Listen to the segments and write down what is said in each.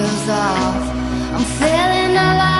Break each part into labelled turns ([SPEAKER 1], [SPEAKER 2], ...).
[SPEAKER 1] Feels off. I'm feeling alive.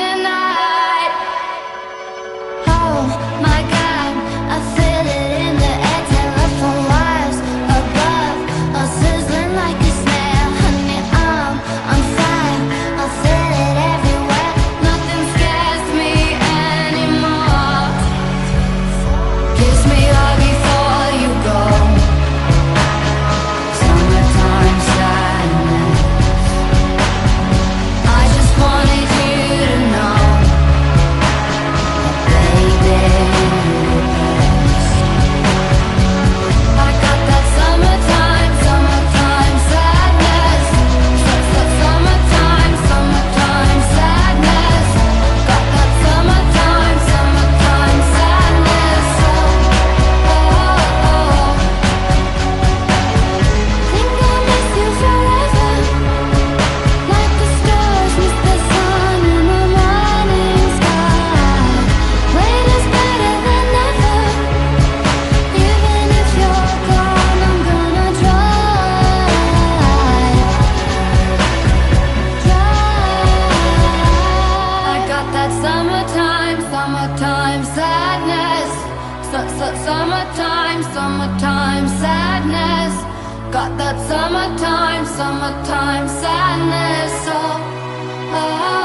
[SPEAKER 1] sadness. S -s summertime, summertime sadness. Got that summertime, summertime sadness. Oh, oh. oh.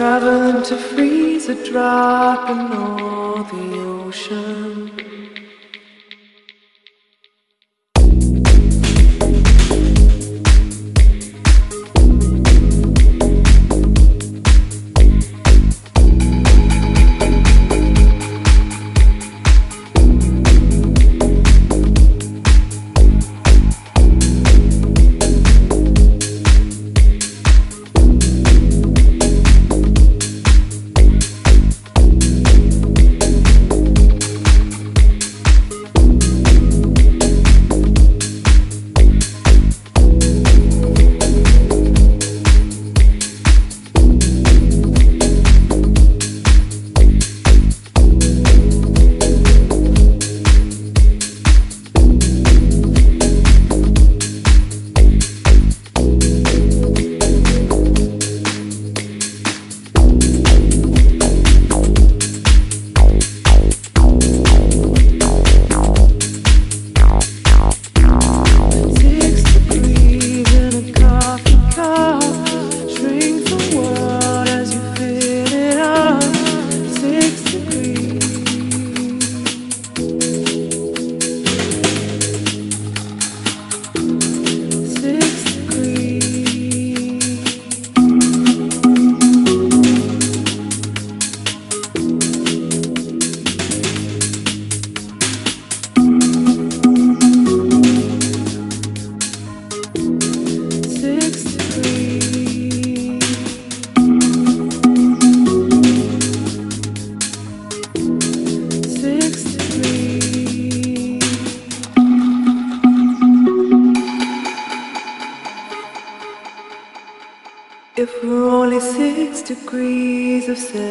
[SPEAKER 1] Traveling to
[SPEAKER 2] freeze a drop in all the ocean. of sin.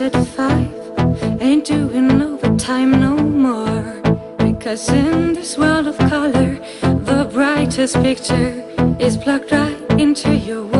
[SPEAKER 2] at five. Ain't doing overtime no more. Because in this world of color, the brightest picture is plugged right into your.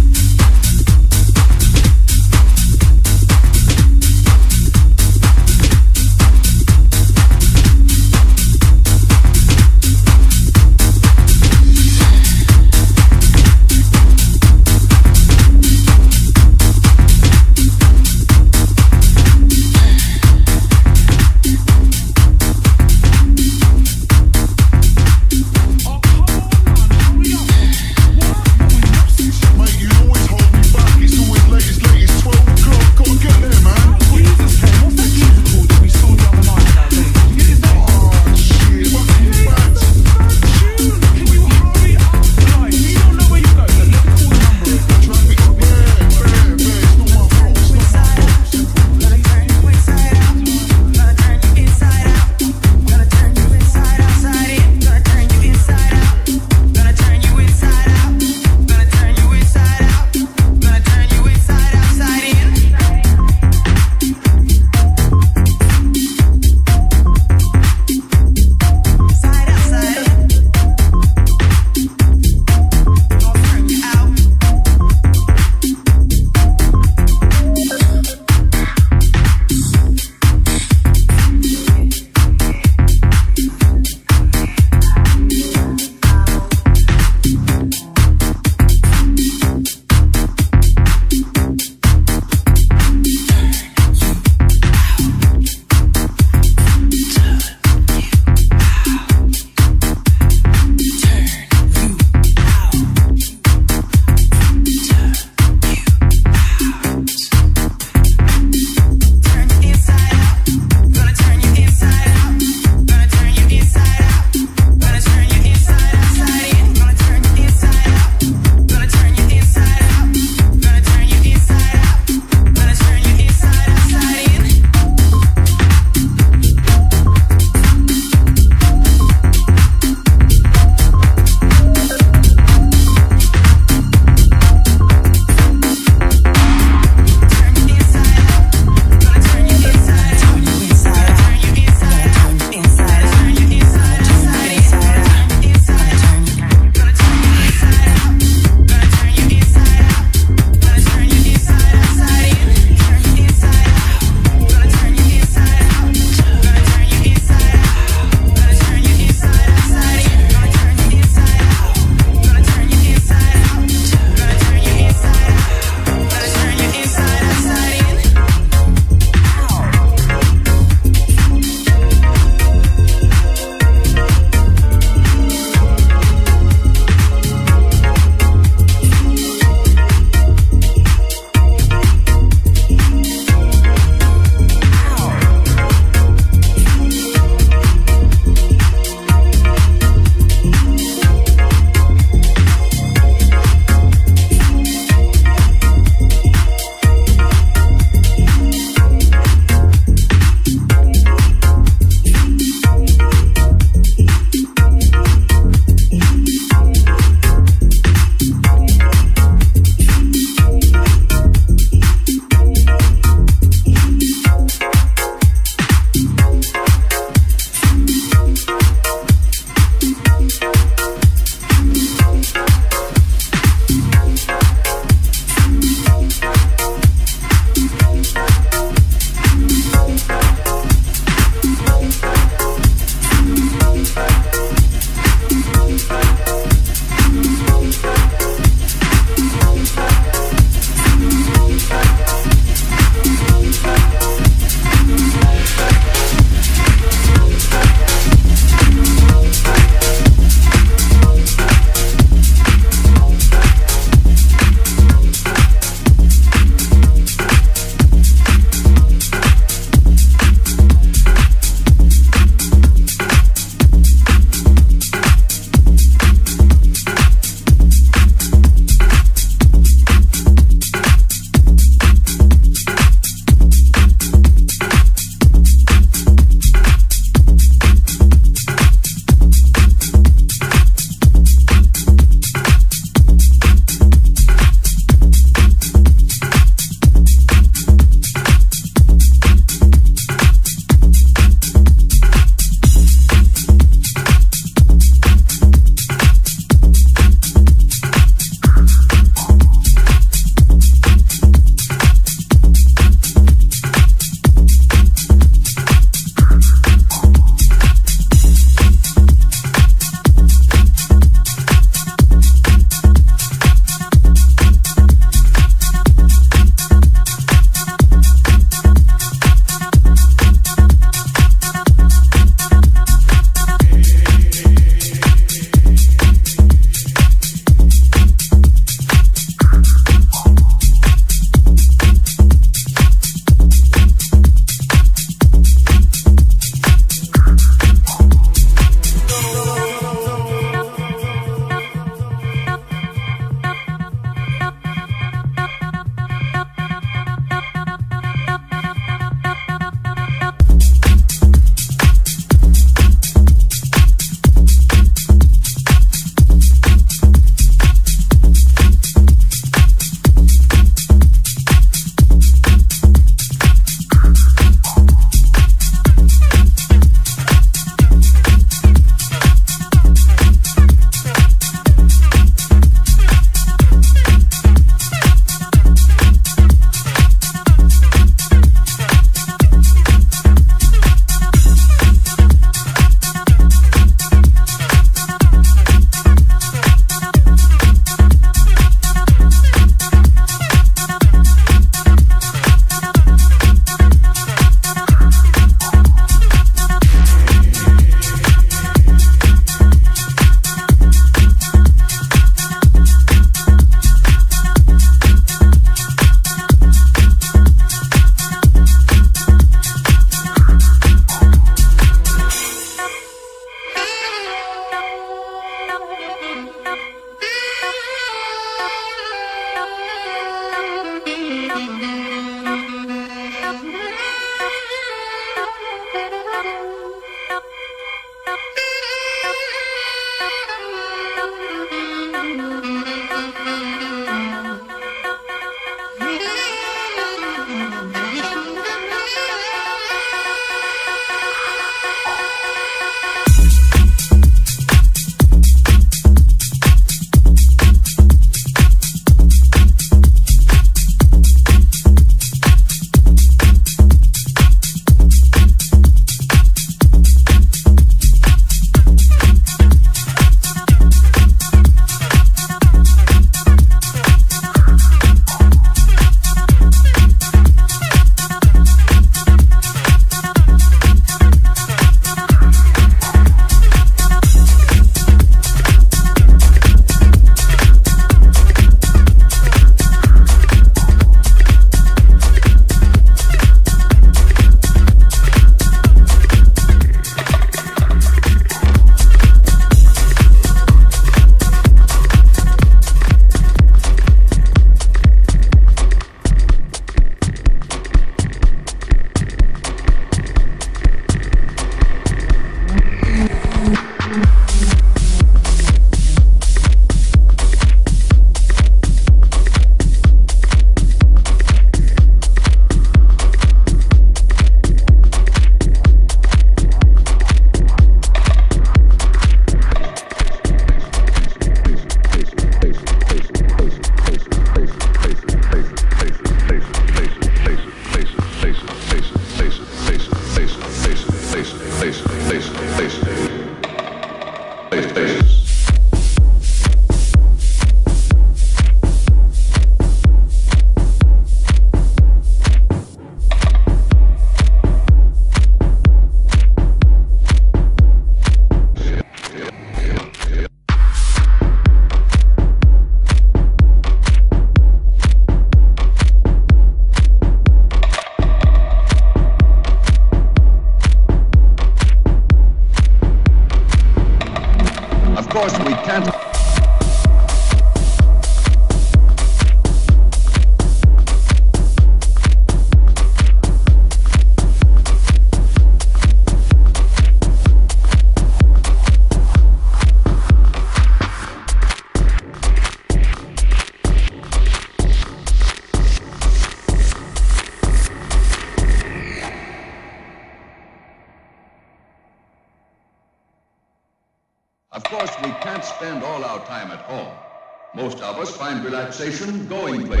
[SPEAKER 3] Relaxation going places.